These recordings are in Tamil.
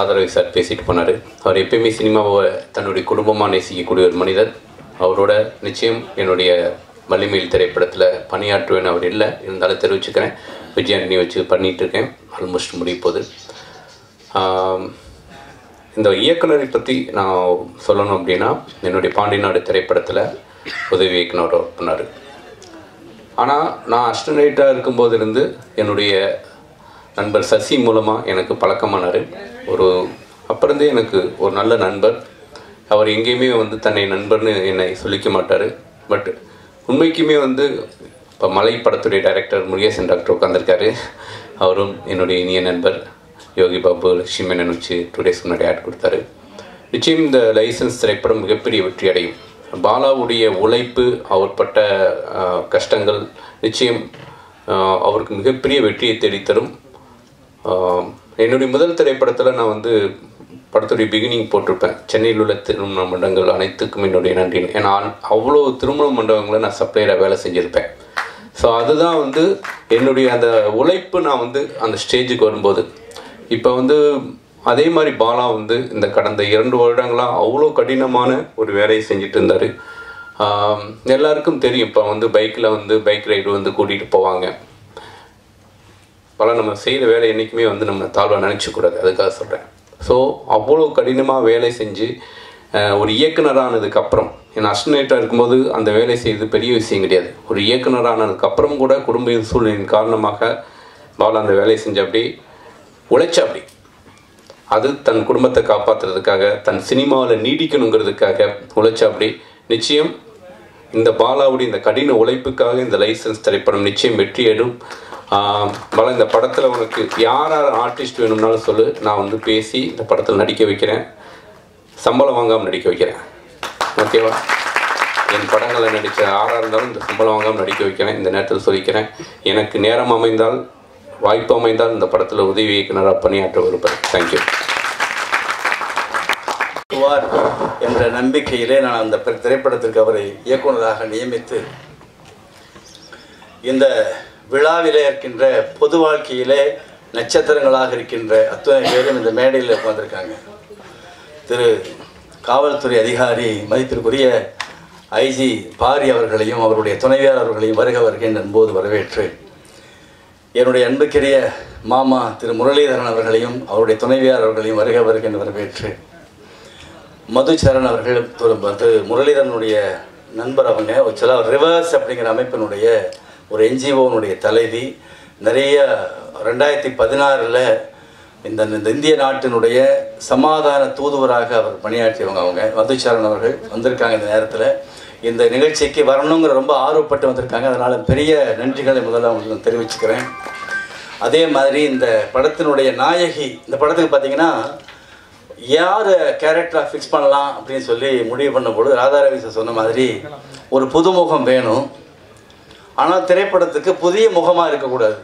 ராதாரவி சார் பேசிட்டு போனார். அவர் எப்பயுமே சினிமாவை தன்னுடைய குடும்பமாக நேசிக்கக்கூடிய ஒரு மனிதர். அவரோட நிச்சயம் என்னுடைய வலிமையில் திரைப்படத்தில் பணியாற்றுவேன் அவர் இல்லை. இருந்தாலும் தெரிவிச்சுக்கிறேன். விஜயாண்டனி வச்சு பண்ணிகிட்டு இருக்கேன். ஆல்மோஸ்ட் முடிய போகுது. இந்த இயக்குனரை பற்றி நான் சொல்லணும் அப்படின்னா என்னுடைய பாண்டிநாடு திரைப்படத்தில் உதவி இயக்குனர் ஒர்க் பண்ணார். ஆனால் நான் அஸ்டனேட்டாக இருக்கும்போது இருந்து என்னுடைய நண்பர் சசி மூலமாக எனக்கு பழக்கமானார். ஒரு அப்புறந்தே எனக்கு ஒரு நல்ல நண்பர். அவர் எங்கேயுமே வந்து தன்னை நண்பர்னு என்னை சொல்லிக்க மாட்டார். பட் உண்மைக்குமே வந்து இப்போ மலை படத்துடைய டைரக்டர் முருகேசன் டாக்டர் உட்காந்துருக்காரு அவரும் என்னுடைய இனிய நண்பர். யோகி பாபு லட்சுமி மேனன் வச்சு டூ டேஸ்க்கு முன்னாடி ஆட் கொடுத்தாரு. நிச்சயம் இந்த லைசன்ஸ் திரைப்படம் மிகப்பெரிய வெற்றி அடையும். பாலாவுடைய உழைப்பு அவர் பட்ட கஷ்டங்கள் நிச்சயம் அவருக்கு மிகப்பெரிய வெற்றியை தேடித்தரும். என்னுடைய முதல் திரைப்படத்தில் நான் வந்து படத்துடைய பிகினிங் போட்டிருப்பேன். சென்னையில் உள்ள திருமண மண்டங்கள் அனைத்துக்கும் என்னுடைய நன்றி ஏன்னா அவ்வளோ திருமண மண்டபங்களை நான் சப்ளையராக வேலை செஞ்சுருப்பேன். ஸோ அதுதான் வந்து என்னுடைய அந்த உழைப்பு நான் வந்து அந்த ஸ்டேஜுக்கு வரும்போது. இப்போ வந்து அதே மாதிரி பாலா வந்து இந்த கடந்த இரண்டு வருடங்களாக அவ்வளோ கடினமான ஒரு வேலையை செஞ்சுட்டு இருந்தார். எல்லாருக்கும் தெரியும். இப்போ வந்து பைக்கில் வந்து பைக் ரைடு வந்து கூட்டிகிட்டு போவாங்க. பல நம்ம செய்கிற வேலை என்றைக்குமே வந்து நம்ம தாழ்வாக நினச்சிக்கூடாது அதுக்காக சொல்கிறேன் ஸோ அவ்வளோ கடினமாக வேலை செஞ்சு ஒரு இயக்குனரானதுக்கப்புறம் ஏன்னா அஸ்டினேட்டாக இருக்கும்போது அந்த வேலை செய்வது பெரிய விஷயம் கிடையாது. ஒரு இயக்குனரானதுக்கப்புறம் கூட குடும்ப சூழ்நிலையின் காரணமாக பாலா அந்த வேலையை செஞ்ச அப்படி உழைச்ச அப்படி. அது தன் குடும்பத்தை காப்பாற்றுறதுக்காக தன் சினிமாவில் நீடிக்கணுங்கிறதுக்காக உழைச்ச அப்படி. நிச்சயம் இந்த பாலாவுடைய இந்த கடின உழைப்புக்காக இந்த லைசன்ஸ் திரைப்படம் நிச்சயம் வெற்றியேடும் பல இந்த படத்தில் உனக்கு யார் யார் ஆர்டிஸ்ட் வேணும்னாலும் சொல்லு. நான் வந்து பேசி இந்த படத்தில் நடிக்க வைக்கிறேன். சம்பளம் வாங்காமல் நடிக்க வைக்கிறேன். ஓகேவா என் படங்களில் நடித்த யாராக இருந்தாலும் இந்த சம்பளம் வாங்காமல் நடிக்க வைக்கிறேன். இந்த நேரத்தில் சொல்லிக்கிறேன். எனக்கு நேரம் அமைந்தால் வாய்ப்பு அமைந்தால் இந்த படத்தில் உதவி இயக்குனராக பணியாற்ற விருப்பேன் தேங்க்யூ என்ற நம்பிக்கையிலே நான் அந்த திரைப்படத்திற்கு அவரை இயக்குநராக நியமித்து இந்த விழாவிலே இருக்கின்ற பொது வாழ்க்கையிலே நட்சத்திரங்களாக இருக்கின்ற அத்துணை பேரும் இந்த மேடையில் உட்காந்துருக்காங்க திரு காவல்துறை அதிகாரி மதித்திற்குரிய ஐஜி பாரி அவர்களையும் அவருடைய துணைவியார் அவர்களையும் வருக வருகின்ற போது வரவேற்று என்னுடைய அன்புக்கிரிய மாமா திரு முரளிதரன் அவர்களையும் அவருடைய துணைவியார் அவர்களையும் வருக வருகின்ற வரவேற்று மதுச்சரண் அவர்கள் திரு திரு முரளிதரனுடைய நண்பர் அவங்க ஆக்சுவலாக ரிவர்ஸ் அப்படிங்கிற அமைப்பினுடைய ஒரு என்ஜிஓனுடைய தலைவி. நிறைய ரெண்டாயிரத்தி பதினாறில் இந்த இந்த இந்திய நாட்டினுடைய சமாதான தூதுவராக அவர் பணியாற்றியவங்க அவங்க. மதுச்சரண் அவர்கள் வந்திருக்காங்க இந்த நேரத்தில். இந்த நிகழ்ச்சிக்கு வரணுங்கிற ரொம்ப ஆர்வப்பட்டு வந்திருக்காங்க. அதனால் பெரிய நன்றிகளை முதல்ல அவங்களுக்கு தெரிவிச்சுக்கிறேன். அதே மாதிரி இந்த படத்தினுடைய நாயகி இந்த படத்துக்கு பார்த்தீங்கன்னா யார் கேரக்டராக ஃபிக்ஸ் பண்ணலாம் அப்படின்னு சொல்லி முடிவு பண்ணும்போது ராதாரவி சார் சொன்ன மாதிரி ஒரு புதுமுகம் வேணும். ஆனால் திரைப்படத்துக்கு புதிய முகமாக இருக்கக்கூடாது.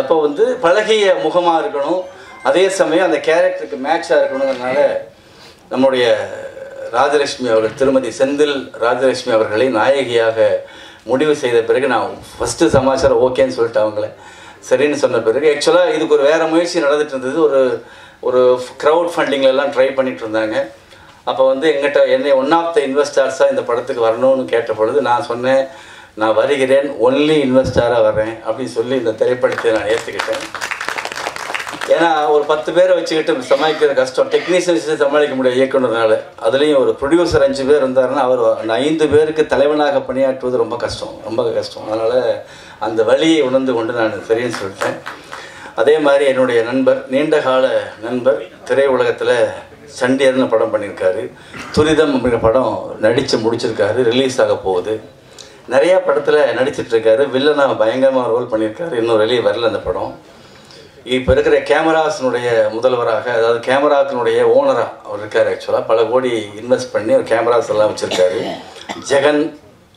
அப்போ வந்து பழகிய முகமாக இருக்கணும். அதே சமயம் அந்த கேரக்டருக்கு மேட்சாக இருக்கணுங்கிறதுனால நம்முடைய ராஜலட்சுமி அவர்கள் திருமதி செந்தில் ராஜலட்சுமி அவர்களை நாயகியாக முடிவு செய்த பிறகு நான் ஃபஸ்ட்டு சமாச்சாரம் ஓகேன்னு சொல்லிட்டு அவங்கள. சரின்னு சொன்ன பிறகு ஆக்சுவலாக இதுக்கு ஒரு வேறு முயற்சி நடந்துட்டு இருந்தது. ஒரு ஒரு க்ரௌட் ஃபண்டிங்லலாம் ட்ரை பண்ணிகிட்டு இருந்தாங்க. அப்போ வந்து எங்கிட்ட என்னை ஒன் ஆஃப் த இன்வெஸ்டர்ஸாக இந்த படத்துக்கு வரணும்னு கேட்ட பொழுது நான் சொன்னேன் நான் வருகிறேன் ஒன்லி இன்வெஸ்டாராக வர்றேன் அப்படின்னு சொல்லி இந்த திரைப்படத்தை நான் ஏற்றுக்கிட்டேன் ஏன்னா ஒரு பத்து பேரை வச்சுக்கிட்டு சமாளிக்கிற கஷ்டம். டெக்னீஷியன்ஸை சமாளிக்க முடியும் இயக்குனர்னால. அதுலேயும் ஒரு ப்ரொடியூசர் அஞ்சு பேர் இருந்தாருன்னா அவர் அந்த ஐந்து பேருக்கு தலைவனாக பணியாற்றுவது ரொம்ப கஷ்டம் ரொம்ப கஷ்டம். அதனால் அந்த வழியை உணர்ந்து கொண்டு நான் சரின்னு சொல்லிட்டேன். அதே மாதிரி என்னுடைய நண்பர் நீண்ட கால நண்பர் திரையுலகத்தில் சண்டியர்னு படம் பண்ணியிருக்காரு. துரிதம் அப்படிங்கிற படம் நடித்து முடிச்சிருக்காரு ரிலீஸ் ஆக போகுது. நிறையா படத்தில் நடிச்சிட்டு இருக்காரு. வில்லனாக பயங்கரமாக ரோல் பண்ணியிருக்காரு. இன்னும் வெளியே வரல அந்த படம். இப்போ இருக்கிற கேமராஸினுடைய முதல்வராக அதாவது கேமராத்தினுடைய ஓனராக அவர் இருக்கார் ஆக்சுவலாக பல கோடி இன்வெஸ்ட் பண்ணி ஒரு கேமராஸ் எல்லாம் வச்சுருக்காரு. ஜெகன்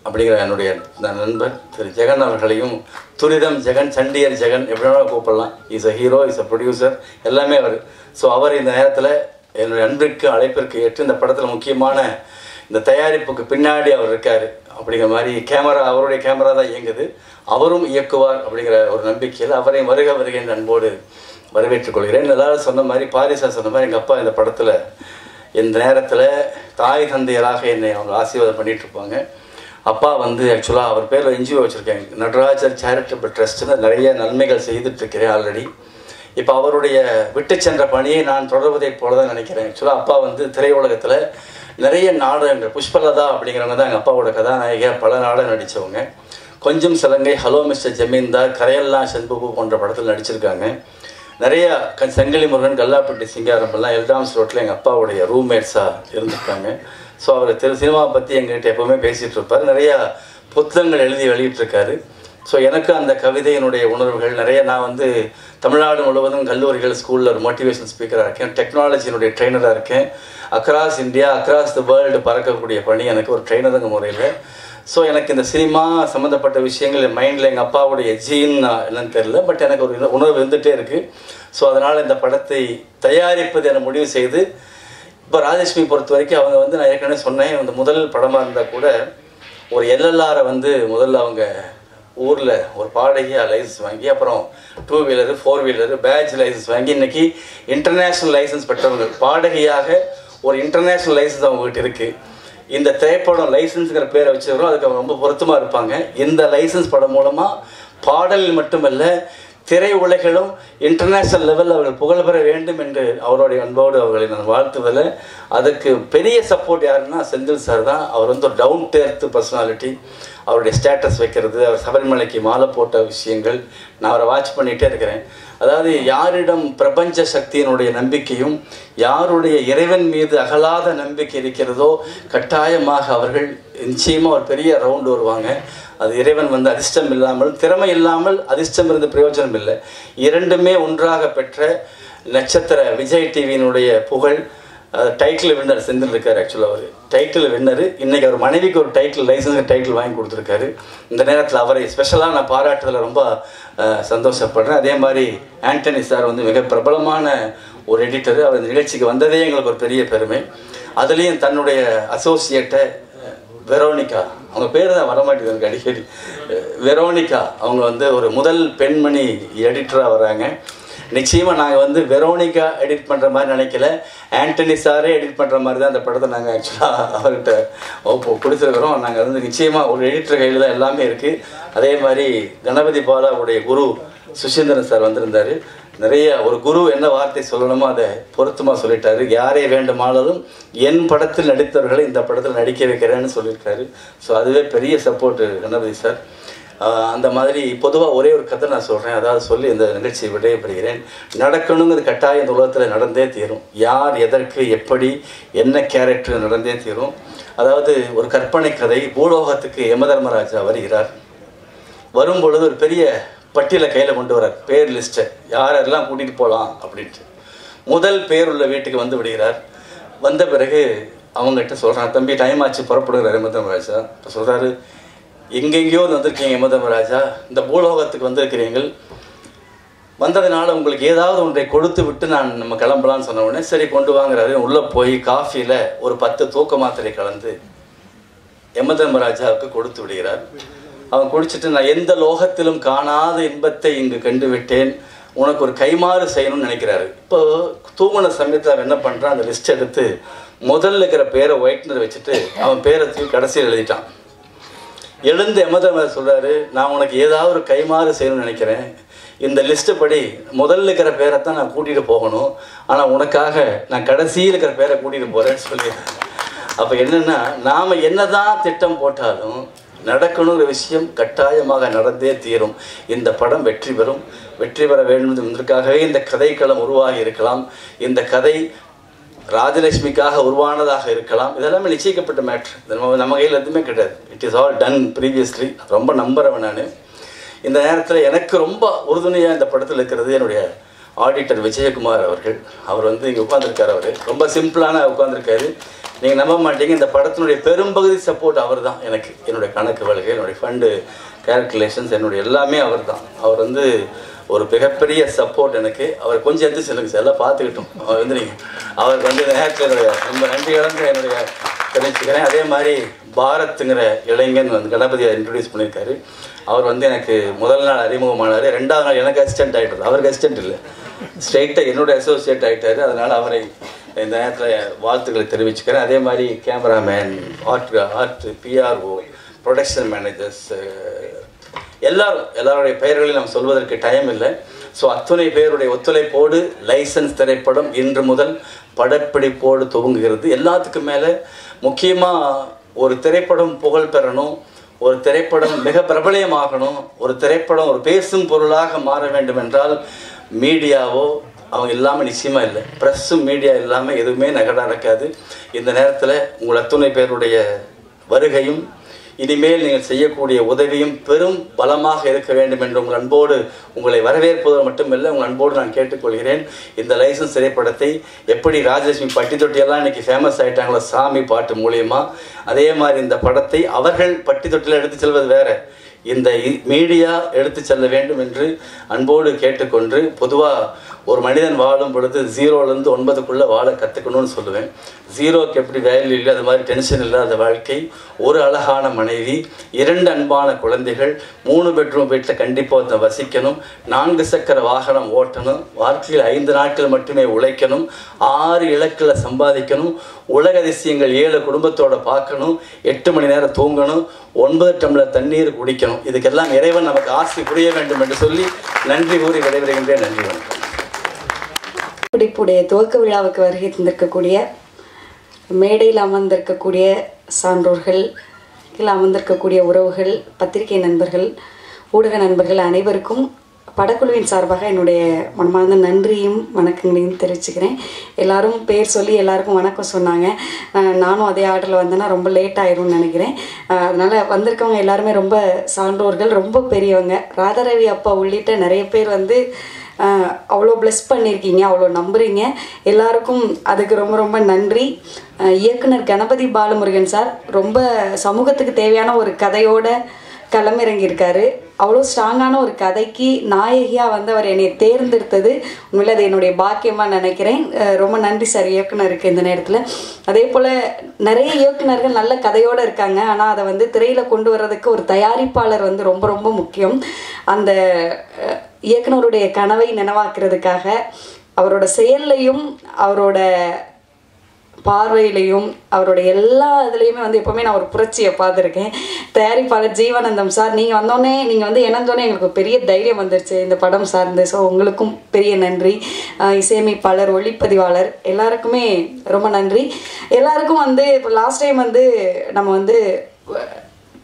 அப்படிங்கிற என்னுடைய நண்பர் திரு ஜெகன் அவர்களையும் துரிதம் ஜெகன் சண்டியர் ஜெகன் எப்படி கூப்பிடலாம். Is a hero is a producer எல்லாமே அவர். ஸோ அவர் இந்த நேரத்தில் என்னுடைய அன்பிற்கு அழைப்பிற்கு ஏற்று இந்த படத்தில் முக்கியமான இந்த தயாரிப்புக்கு பின்னாடி அவர் இருக்கார். அப்படிங்கிற மாதிரி கேமரா அவருடைய கேமரா தான் இயங்குது. அவரும் இயக்குவார் அப்படிங்கிற ஒரு நம்பிக்கையில் அவரையும் வருக வருக என்ற அன்போடு வரவேற்றுக் கொள்கிறேன். எல்லாரும் சொன்ன மாதிரி பாரிசா சொன்ன மாதிரி எங்கள் அப்பா இந்த படத்தில் இந்த நேரத்தில் தாய் தந்தையராக என்னை அவங்க ஆசீர்வாதம் பண்ணிட்டு இருப்பாங்க. அப்பா வந்து ஆக்சுவலாக அவர் பேரில் என்ஜிஓ வச்சுருக்கேன் நடராஜர் சேரிட்டபிள் ட்ரஸ்ட்டுன்னு நிறைய நன்மைகள் செய்துட்ருக்கிறேன் ஆல்ரெடி இப்போ அவருடைய விட்டு சென்ற பணியை நான் தொடர்வதைப் போல தான் நினைக்கிறேன். ஆக்சுவலாக அப்பா வந்து திரையுலகத்தில் நிறைய நாடகங்கள் புஷ்பலதா அப்படிங்கிறவங்க தான் எங்கள் அப்பாவோட கதாநாயகியாக பல நாடகம் நடித்தவங்க கொஞ்சம் சிலங்கை ஹலோ மிஸ்டர் ஜமீன்தார் கரையெல்லாம் செண்புகு போன்ற படத்தில் நடிச்சிருக்காங்க. நிறைய க செங்கலி முருகன் கல்லாப்பட்டி சிங்காரம் எல்லாம் எல்டாம்ஸ் ரோட்டில் எங்கள் அப்பாவுடைய ரூம்மேட்ஸாக இருந்திருக்காங்க. ஸோ அவர் திரு சினிமாவை பற்றி எங்ககிட்ட எப்போவுமே பேசிகிட்டு இருப்பார். நிறையா புத்தகங்கள் எழுதி வெளியிட்டிருக்காரு. ஸோ எனக்கு அந்த கவிதையினுடைய உணர்வுகள் நிறைய நான் வந்து தமிழ்நாடு முழுவதும் கல்லூரிகள் ஸ்கூலில் ஒரு மோட்டிவேஷன் ஸ்பீக்கராக இருக்கேன். டெக்னாலஜியினுடைய ட்ரெயினராக இருக்கேன். Across India across the world பறக்கக்கூடிய பணி எனக்கு ஒரு ட்ரெயினருங்க முறையில். ஸோ எனக்கு இந்த சினிமா சம்மந்தப்பட்ட விஷயங்கள் என் மைண்டில் எங்கள் அப்பாவுடைய ஜீன் என்னன்னு தெரியல பட் எனக்கு ஒரு உணர்வு இருந்துகிட்டே இருக்குது ஸோ அதனால் இந்த படத்தை தயாரிப்பது என முடிவு செய்து இப்போ ராஜலட்சுமி பொறுத்த வரைக்கும் அவங்க வந்து நான் ஏற்கனவே சொன்னேன் அந்த முதல் படமாக இருந்தால் கூட ஒரு எல்எல்ஆரை வந்து முதல்ல அவங்க ஊரில் ஒரு பாடகியாக லைசன்ஸ் வாங்கி அப்புறம் two wheeler four wheeler badge license வாங்கி இன்றைக்கி இன்டர்நேஷ்னல் லைசன்ஸ் பெற்றவங்க. பாடகியாக ஒரு இன்டர்நேஷ்னல் லைசன்ஸ் அவங்ககிட்ட இருக்குது இந்த திரைப்படம் லைசன்ஸுங்கிற பேரை வச்சுக்கிறோம் அதுக்கு அவங்க ரொம்ப பொருத்தமாக இருப்பாங்க. இந்த லைசன்ஸ் படம் மூலமாக பாடலில் மட்டுமல்ல திரை உலகிலும் இன்டர்நேஷ்னல் லெவலில் அவர்கள் புகழ் பெற வேண்டும் என்று அவருடைய அன்போடு அவர்களை நான் வாழ்த்துவதில் அதுக்கு பெரிய சப்போர்ட் யாருன்னா செந்தில் சார் தான். அவர் வந்து ஒரு டவுன் டேர்த்து பர்சனாலிட்டி அவருடைய ஸ்டேட்டஸ் வைக்கிறது அவர் சபரிமலைக்கு மாலை போட்ட விஷயங்கள் நான் அவரை வாட்ச் பண்ணிகிட்டே இருக்கிறேன். அதாவது யாரிடம் பிரபஞ்ச சக்தியினுடைய நம்பிக்கையும் யாருடைய இறைவன் மீது அகலாத நம்பிக்கை இருக்கிறதோ கட்டாயமாக அவர்கள் நிச்சயமாக ஒரு பெரிய ரவுண்டு வருவாங்க. அது இறைவன் வந்து அதிர்ஷ்டம் இல்லாமல் திறமை இல்லாமல் அதிர்ஷ்டம் இருந்து பிரயோஜனம் இல்லை. இரண்டுமே ஒன்றாக பெற்ற நட்சத்திர விஜய் டிவியினுடைய புகழ் டைட்டில் வின்னர் செந்தில் இருக்கார் ஆக்சுவலாக அவர். டைட்டில் வின்னர் இன்றைக்கி அவர் மனைவிக்கு ஒரு டைட்டில் லைசன்ஸ் டைட்டில் வாங்கி கொடுத்துருக்காரு. இந்த நேரத்தில் அவரை ஸ்பெஷலாக நான் பாராட்டுறதுல ரொம்ப சந்தோஷப்படுறேன். அதே மாதிரி ஆண்டனி சார் வந்து மிக பிரபலமான ஒரு எடிட்டர் அவர் இந்த நிகழ்ச்சிக்கு வந்ததே எங்களுக்கு ஒரு பெரிய பெருமை. அதுலேயும் தன்னுடைய அசோசியேட்டை வெரோனிகா. அவங்க பேர் தான் வரமாட்டேது எனக்கு அடிக்கடி. வெரோனிகா. அவங்க வந்து ஒரு முதல் பெண்மணி எடிட்டராக வராங்க. நிச்சயமாக நாங்கள் வந்து வெரோனிக்கா எடிட் பண்ணுற மாதிரி நினைக்கல. ஆண்டனி சாரே எடிட் பண்ணுற மாதிரி தான் அந்த படத்தை நாங்கள் ஆக்சுவலாக அவர்கிட்ட ஓப்போ கொடுத்துருக்குறோம். நாங்கள் வந்து நிச்சயமாக ஒரு எடிட்டர் கையில் தான் எல்லாமே இருக்குது அதே மாதிரி கணபதி பாலாவுடைய குரு சுசீந்திரன் சார் வந்திருந்தார். நிறைய ஒரு குரு என்ன வார்த்தை சொல்லணுமோ அதை பொருத்தமாக சொல்லிட்டாரு. யாரை வேண்டுமானாலும் என் படத்தில் நடித்தவர்களை இந்த படத்தில் நடிக்க வைக்கிறேன்னு சொல்லியிருக்காரு. ஸோ அதுவே பெரிய சப்போர்ட்டு கணபதி சார். அந்த மாதிரி பொதுவாக ஒரே ஒரு கதை நான் சொல்கிறேன் அதாவது சொல்லி இந்த நிகழ்ச்சியை விடையப்படுகிறேன் நடக்கணுங்கிறது கட்டாயம் இந்த உலகத்தில் நடந்தே தீரும். யார் எதற்கு எப்படி என்ன கேரக்டர் நடந்தே தீரும். அதாவது ஒரு கற்பனை கதை பூலோகத்துக்கு யமதர்மராஜா வருகிறார். வரும் பொழுது ஒரு பெரிய பட்டியலை கையில் கொண்டு வரார் பேர் லிஸ்ட்டை. யாரெல்லாம் கூட்டிகிட்டு போகலாம் அப்படின்ட்டு. முதல் பேர் உள்ள வீட்டுக்கு வந்து விடுகிறார். வந்த பிறகு அவங்ககிட்ட சொல்கிறான் தம்பி டைம் ஆச்சு புறப்படுகிறார் யமதர்மராஜா. இப்போ சொல்கிறாரு எங்கெங்கேயோ வந்திருக்கீங்க யமதமராஜா இந்த பூலோகத்துக்கு வந்திருக்கிறீங்கள் வந்ததுனால உங்களுக்கு ஏதாவது ஒன்றை கொடுத்து விட்டு நான் நம்ம கிளம்பலாம்னு சொன்ன உடனே சரி கொண்டு வாங்குறாரு. உள்ளே போய் காஃபியில் ஒரு பத்து தூக்க மாத்திரை கலந்து யமதர்மராஜாவுக்கு கொடுத்து விடுகிறார். அவன் குடிச்சிட்டு நான் எந்த லோகத்திலும் காணாத இன்பத்தை இங்கு கண்டு விட்டேன் உனக்கு ஒரு கைமாறு செய்யணும்னு நினைக்கிறாரு. இப்போ தூங்கின சமயத்தில் அவன் என்ன பண்ணுறான் அந்த லிஸ்ட் எடுத்து முதல்ல இருக்கிற பேரை ஒயிட்னர் வச்சுட்டு அவன் பேரை தூக்கி கடைசியில் எழுதிட்டான். எழுந்து எமதமர் சொல்கிறாரு நான் உனக்கு ஏதாவது ஒரு கைமாறு செய்யணும்னு நினைக்கிறேன். இந்த லிஸ்ட்டு படி முதல்ல இருக்கிற பேரை தான் நான் கூட்டிகிட்டு போகணும். ஆனால் உனக்காக நான் கடைசியில் இருக்கிற பேரை கூட்டிகிட்டு போகிறேன்னு சொல்லி அப்போ என்னென்னா நாம் என்ன தான் திட்டம் போட்டாலும் நடக்கணுங்கிற விஷயம் கட்டாயமாக நடந்தே தீரும். இந்த படம் வெற்றி பெறும். வெற்றி பெற வேண்டும் என்பதற்காகவே இந்த கதைக்களம் உருவாகி இருக்கலாம். இந்த கதை ராஜலட்சுமிக்காக உருவானதாக இருக்கலாம். இதெல்லாமே நிச்சயிக்கப்பட்ட மேட்ரு நம்ம நம்ம கையில் எதுவுமே கிடையாது. It is all done previously ரொம்ப நம்புறவன் நான். இந்த நேரத்தில் எனக்கு ரொம்ப உறுதுணையாக இந்த படத்தில் இருக்கிறது என்னுடைய ஆடிட்டர் விஜயகுமார் அவர்கள். அவர் வந்து இங்கே உட்காந்துருக்கார் அவர். ரொம்ப சிம்பிளான உட்காந்துருக்காரு நீங்கள் நம்ப மாட்டீங்க. இந்த படத்தினுடைய பெரும்பகுதி சப்போர்ட் அவர் தான் எனக்கு என்னுடைய கணக்கு வழக்கு என்னுடைய ஃபண்டு கேல்குலேஷன்ஸ் என்னுடைய எல்லாமே அவர் தான் அவர் வந்து ஒரு மிகப்பெரிய சப்போர்ட் எனக்கு. அவர் கொஞ்சம் எடுத்து செல்லுங்க சார். எல்லாம் பார்த்துக்கிட்டோம். அவர் வந்து அவருக்கு வந்து நேரத்தினுடைய நேரத்தில் என்னுடைய ரொம்ப நன்றி கலந்து என்னுடைய தெரிவிச்சுக்கிறேன். அதே மாதிரி பாரத்துங்கிற இளைஞன் வந்து கணபதியை இன்ட்ரடியூஸ் பண்ணியிருக்காரு. அவர் வந்து எனக்கு முதல் நாள் அறிமுகமானார். ரெண்டாவது நாள் எனக்கு அசிஸ்டன்ட் ஆகிட்டார் அவருக்கு அசிஸ்டன்ட் இல்லை. ஸ்ட்ரெயிட்டாக என்னோட அசோசியேட் ஆகிட்டாரு அதனால் அவரை இந்த நேரத்தில் வாழ்த்துக்களை தெரிவிச்சுக்கிறேன். அதே மாதிரி cameraman art art PRO production managers எல்லாரும் எல்லாருடைய பெயர்களையும் நாம் சொல்வதற்கு டைம் இல்லை. ஸோ அத்துணை பேருடைய ஒத்துழைப்போடு லைசன்ஸ் திரைப்படம் இன்று முதல் படப்பிடிப்போடு துவங்குகிறது. எல்லாத்துக்கும் மேலே முக்கியமாக ஒரு திரைப்படம் புகழ் பெறணும் ஒரு திரைப்படம் மிக பிரபலயமாகணும் ஒரு திரைப்படம் ஒரு பேசும் பொருளாக மாற வேண்டும் என்றால் மீடியாவோ அவங்க இல்லாமல் நிச்சயமாக இல்லை. ப்ரெஸ்ஸும் மீடியா இல்லாமல் எதுவுமே நகட நடக்காது. இந்த நேரத்தில் உங்கள் அத்துணை பேருடைய வருகையும் இனிமேல் நீங்கள் செய்யக்கூடிய உதவியும் பெரும் பலமாக இருக்க வேண்டும் என்று உங்கள் அன்போடு உங்களை வரவேற்பது மட்டுமல்ல உங்கள் அன்போடு நான் கேட்டுக்கொள்கிறேன். இந்த லைசன்ஸ் திரைப்படத்தை எப்படி ராஜலட்சுமி பட்டி தொட்டியெல்லாம் இன்றைக்கி ஃபேமஸ் ஆயிட்டாங்களோ சாமி பாட்டு மூலியமா அதே மாதிரி இந்த படத்தை அவர்கள் பட்டி தொட்டியில் எடுத்து செல்வது வேறு. இந்த மீடியா எடுத்து செல்ல வேண்டும் என்று அன்போடு கேட்டுக்கொண்டு பொதுவாக ஒரு மனிதன் வாழும் பொழுது ஜீரோலேருந்து ஒன்பதுக்குள்ளே வாழ கற்றுக்கணும்னு சொல்லுவேன். ஜீரோக்கு எப்படி வேல்யூ இல்லை அது மாதிரி டென்ஷன் இல்லாத வாழ்க்கை ஒரு அழகான மனைவி இரண்டு அன்பான குழந்தைகள் மூணு பெட்ரூம் வீட்டில் கண்டிப்பாக ஒருத்தன் வசிக்கணும் நான்கு சக்கர வாகனம் ஓட்டணும் வாழ்க்கையில் ஐந்து நாட்கள் மட்டுமே உழைக்கணும் ஆறு இலக்கில் சம்பாதிக்கணும் உலக அதிசயங்கள் ஏழு குடும்பத்தோட பார்க்கணும் எட்டு மணி நேரம் தூங்கணும் ஒன்பது டம்ளர் தண்ணீர் குடிக்கணும். இதுக்கெல்லாம் இறைவன் நமக்கு ஆசை புரிய வேண்டும் என்று சொல்லி நன்றி கூறி விடைபெறுகின்றேன். நன்றி வணக்கம். பிடிப்புடைய துவக்க விழாவுக்கு வருகை தந்திருக்கக்கூடிய மேடையில் அமர்ந்திருக்கக்கூடிய சான்றோர்கள் அமர்ந்திருக்கக்கூடிய உறவுகள் பத்திரிகை நண்பர்கள் ஊடக நண்பர்கள் அனைவருக்கும் படக்குழுவின் சார்பாக என்னுடைய மனமார்ந்த நன்றியும் வணக்கங்களையும் தெரிவிச்சுக்கிறேன். எல்லாரும் பேர் சொல்லி எல்லாருக்கும் வணக்கம் சொன்னாங்க. நானும் அதே ஆர்டரில் வந்தேன்னா ரொம்ப லேட் ஆயிரும்னு நினைக்கிறேன். அதனால் வந்திருக்கவங்க எல்லாருமே ரொம்ப சான்றோர்கள் ரொம்ப பெரியவங்க. ராதாரவி அப்பா உள்ளிட்ட நிறைய பேர் வந்து அவ்வளோ ப்ளெஸ் பண்ணியிருக்கீங்க அவ்வளோ நம்புறீங்க. எல்லாருக்கும் அதுக்கு ரொம்ப ரொம்ப நன்றி. இயக்குனர் கணபதி பாலமுருகன் சார் ரொம்ப சமூகத்துக்கு தேவையான ஒரு கதையோட களமிறங்கியிருக்காரு. அவ்வளோ ஸ்ட்ராங்கான ஒரு கதைக்கு நாயகியாக வந்து அவர் என்னை தேர்ந்தெடுத்தது. உண்மையில் அது என்னுடைய பாக்கியமாக நினைக்கிறேன். ரொம்ப நன்றி சார் இயக்குனருக்கு இந்த நேரத்தில். அதே போல் நிறைய இயக்குனர்கள் நல்ல கதையோடு இருக்காங்க. ஆனால் அதை வந்து திரையில் கொண்டு வர்றதுக்கு ஒரு தயாரிப்பாளர் வந்து ரொம்ப ரொம்ப முக்கியம். அந்த இயக்குனருடைய கனவை நினைவாக்குறதுக்காக அவரோட செயல்லையும் அவரோட பார்வையிலையும் அவருடைய எல்லா இதுலேயுமே வந்து எப்போவுமே நான் ஒரு புரட்சியை பார்த்துருக்கேன். தயாரிப்பாளர் ஜீவானந்தம் சார் நீங்கள் வந்தோடனே நீங்கள் வந்து இணைந்தோடனே எங்களுக்கு பெரிய தைரியம் வந்துருச்சு இந்த படம் சார்ந்து. ஸோ உங்களுக்கும் பெரிய நன்றி. இசையமைப்பாளர் ஒளிப்பதிவாளர் எல்லாருக்குமே ரொம்ப நன்றி. எல்லாருக்கும் வந்து இப்போ லாஸ்ட் டைம் வந்து நம்ம வந்து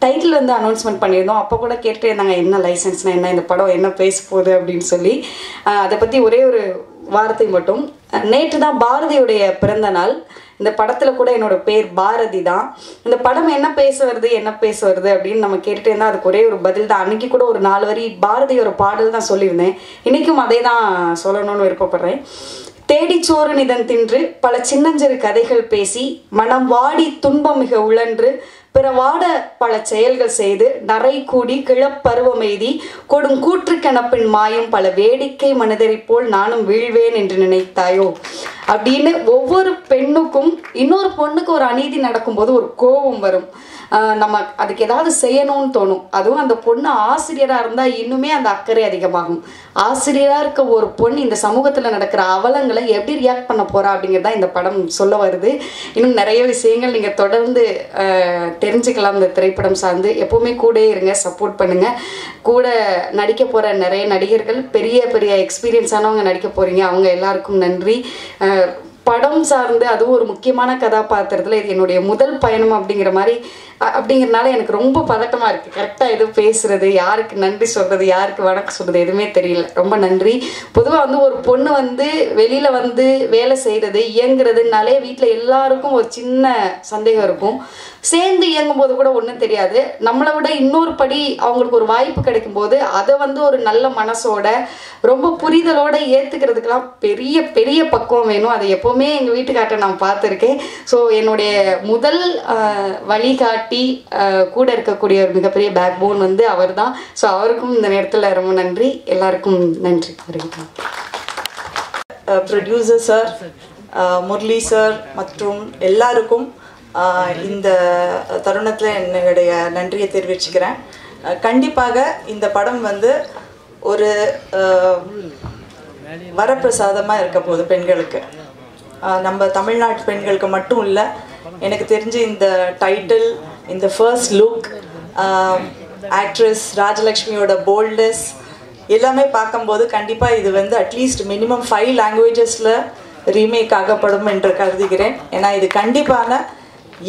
டைட்டில் வந்து அனௌன்ஸ்மெண்ட் பண்ணியிருந்தோம். அப்போ கூட கேட்டுட்டே இருந்தாங்க என்ன லைசன்ஸ்னால் என்ன இந்த படம் என்ன பேச போகுது? அப்படின்னு சொல்லி. அதை பற்றி ஒரே ஒரு வார்த்தை மட்டும். நேற்று தான் பாரதியுடைய பிறந்த நாள். இந்த படத்தில் கூட என்னோட பேர் பாரதி தான். இந்த படம் என்ன பேச வருது என்ன பேச வருது அப்படின்னு நம்ம கேட்டுட்டே இருந்தால் அதுக்கு ஒரே ஒரு பதில் தான். அன்னைக்கு கூட ஒரு நாலு வரி பாரதியோட பாடல் தான் சொல்லியிருந்தேன். இன்றைக்கும் அதே தான் சொல்லணும்னு விருப்பப்படுறேன். தேடிச்சோறு நிதன் தின்று பல சின்னஞ்சிறு கதைகள் பேசி மனம் வாடி துன்பம் மிக உழன்று பிற வாட பல செயல்கள் செய்து நரை கூடி கிழப்பருவமெய்தி கொடும் கூற்று கணப்பின் மாயும் பல வேடிக்கை மனிதரைப் போல் நானும் வீழ்வேன் என்று நினைத்தாயோ? அப்படின்னு ஒவ்வொரு பெண்ணுக்கும் இன்னொரு பொண்ணுக்கு ஒரு அநீதி நடக்கும்போது ஒரு கோபம் வரும். நம்ம அதுக்கு ஏதாவது செய்யணும்னு தோணும். அதுவும் அந்த பொண்ணு ஆசிரியராக இருந்தால் இன்னுமே அந்த அக்கறை அதிகமாகும். ஆசிரியராக இருக்க ஒரு பொண்ணு இந்த சமூகத்தில் நடக்கிற அவலங்களை எப்படி ரியாக்ட் பண்ண போகிறா அப்படிங்கிறது தான் இந்த படம் சொல்ல வருது. இன்னும் நிறைய விஷயங்கள் நீங்கள் தொடர்ந்து தெரிஞ்சுக்கலாம் இந்த திரைப்படம் சார்ந்து. எப்போவுமே கூட இருங்க சப்போர்ட் பண்ணுங்கள் கூட நடிக்க போகிற நிறைய நடிகர்கள் பெரிய பெரிய எக்ஸ்பீரியன்ஸானவங்க நடிக்க போகிறீங்க அவங்க எல்லாருக்கும் நன்றி. tener படம் சார்ந்து அதுவும் ஒரு முக்கியமான கதாபாத்திரத்தில் இது என்னுடைய முதல் பயணம் அப்படிங்கிற மாதிரி அப்படிங்கிறதுனால அப்படிங்கிறனால எனக்கு ரொம்ப பதட்டமாக இருக்குது கரெக்டாக எதுவும் பேசுறது யாருக்கு நன்றி சொல்கிறது யாருக்கு வணக்கம் சொல்கிறது எதுவுமே தெரியல. ரொம்ப நன்றி. பொதுவாக வந்து ஒரு பொண்ணு வந்து வெளியில் வந்து வேலை செய்கிறது இயங்குறதுனாலே வீட்டில் எல்லாருக்கும் ஒரு சின்ன சந்தேகம் இருக்கும். சேர்ந்து இயங்கும் போது கூட ஒன்றும் தெரியாது. நம்மளை விட இன்னொரு படி அவங்களுக்கு ஒரு வாய்ப்பு கிடைக்கும் போது அதை வந்து ஒரு நல்ல மனசோட ரொம்ப புரிதலோட ஏற்றுக்கிறதுக்கெல்லாம் பெரிய பெரிய பக்குவம் வேணும். அதை எப்போவுமே எங்கள் வீட்டுக்கார்ட்ட நான் பார்த்துருக்கேன். ஸோ என்னுடைய முதல் வழிகாட்டி கூட இருக்கக்கூடிய ஒரு மிகப்பெரிய பேக் போன் வந்து அவர் தான் ஸோ அவருக்கும் இந்த நேரத்தில் ரொம்ப நன்றி. எல்லாருக்கும் நன்றி. வருகிறேன். ப்ரொடியூசர் சார் முரளி சார் மற்றும் எல்லாருக்கும் இந்த தருணத்தில் என்னுடைய நன்றியை தெரிவிச்சுக்கிறேன். கண்டிப்பாக இந்த படம் வந்து ஒரு வரப்பிரசாதமாக இருக்க போகுது பெண்களுக்கு. நம்ம தமிழ்நாட்டு பெண்களுக்கு மட்டும் இல்லை எனக்கு தெரிஞ்சு இந்த டைட்டில் இந்த ஃபர்ஸ்ட் லுக் ஆக்ட்ரஸ் ராஜலக்ஷ்மியோட போல்ட்னஸ் எல்லாமே பார்க்கும்போது கண்டிப்பாக இது வந்து அட்லீஸ்ட் மினிமம் ஃபைவ் லாங்குவேஜஸில் ரீமேக் ஆகப்படும் என்று கருதுகிறேன். ஏன்னா இது கண்டிப்பான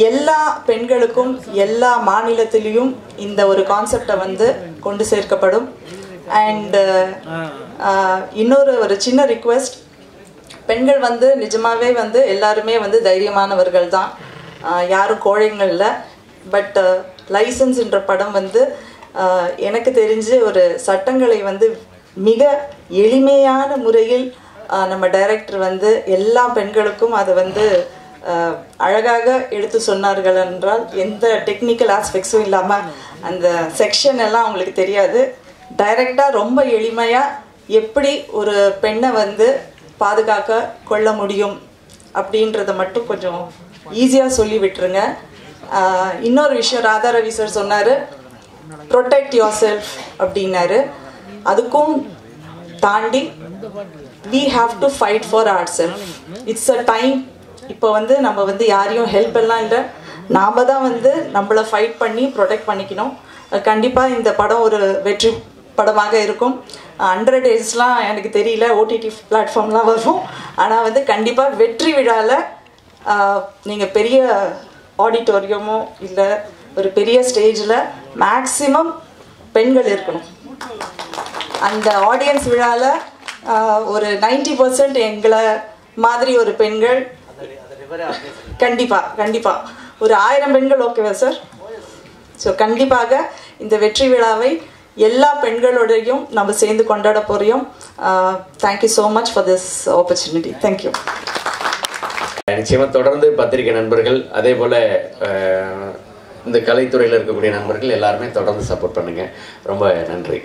எல்லா பெண்களுக்கும் எல்லா மாநிலத்திலையும் இந்த ஒரு கான்செப்டை வந்து கொண்டு சேர்க்கப்படும். அண்டு இன்னொரு ஒரு சின்ன ரிக்வெஸ்ட் பெண்கள் வந்து நிஜமாவே வந்து எல்லாருமே வந்து தைரியமானவர்கள் தான். யாரும் கோழைங்கள் இல்லை. பட் லைசன்ஸ்ன்ற படம் வந்து எனக்கு தெரிஞ்சு ஒரு சட்டங்களை வந்து மிக எளிமையான முறையில் நம்ம டைரக்டர் வந்து எல்லா பெண்களுக்கும் அதை வந்து அழகாக எடுத்து சொன்னார்கள் என்றால் எந்த டெக்னிக்கல் ஆஸ்பெக்ட்ஸும் இல்லாமல் அந்த செக்ஷன் எல்லாம் அவங்களுக்கு தெரியாது. டைரெக்டாக ரொம்ப எளிமையாக எப்படி ஒரு பெண்ணை வந்து பாதுகாக்க கொள்ள முடியும் அப்படின்றத மட்டும் கொஞ்சம் ஈஸியாக சொல்லி விட்டுருங்க. இன்னொரு விஷயம் ராதா ரவி சார் சொன்னார் ப்ரொடெக்ட் யோர் செல்ஃப் அப்படின்னாரு. அதுக்கும் தாண்டி we have to fight for our self it's a time இப்போ வந்து நம்ம வந்து யாரையும் ஹெல்ப் எல்லாம் இல்லை. நாம் தான் வந்து நம்மளை ஃபைட் பண்ணி ப்ரொடெக்ட் பண்ணிக்கணும். கண்டிப்பாக இந்த படம் ஒரு வெற்றி படமாக இருக்கும். ஹண்ட்ரட் டேஸ்லாம் எனக்கு தெரியல ஓடிடி பிளாட்ஃபார்ம்லாம் வரும். ஆனால் வந்து கண்டிப்பாக வெற்றி விழாவில் நீங்கள் பெரிய ஆடிட்டோரியமோ இல்லை ஒரு பெரிய ஸ்டேஜில் மேக்ஸிமம் பெண்கள் இருக்கணும். அந்த ஆடியன்ஸ் விழாவில் ஒரு 90% பர்சன்ட் எங்களை மாதிரி ஒரு பெண்கள் கண்டிப்பாக கண்டிப்பாக ஒரு ஆயிரம் பெண்கள் ஓகேவா சார் ஸோ கண்டிப்பாக இந்த வெற்றி விழாவை எல்லா பெண்களோடையும் நம்ம சேர்ந்து கொண்டாட போகிறோம் thank you so much for this opportunity thank you நிச்சயமாக தொடர்ந்து பத்திரிகை நண்பர்கள் அதே போல் இந்த கலைத்துறையில் இருக்கக்கூடிய நண்பர்கள் எல்லாருமே தொடர்ந்து சப்போர்ட் பண்ணுங்கள் ரொம்ப நன்றி.